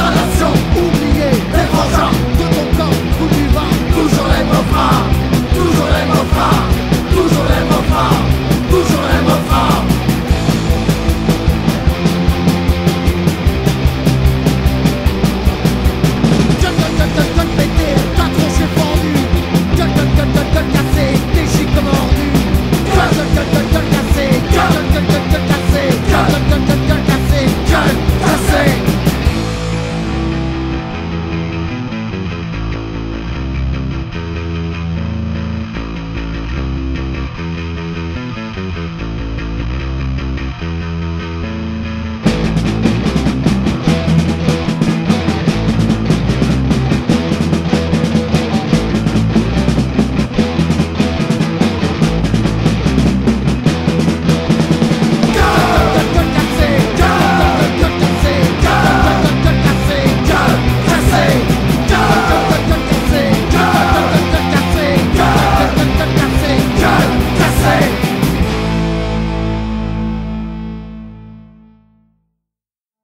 todos